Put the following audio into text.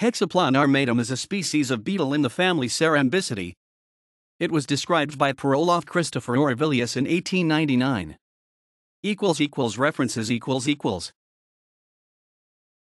Hexoplon armatum is a species of beetle in the family Cerambycidae. It was described by Per Olof Christopher Aurivillius in 1899. Equals equals References equals equals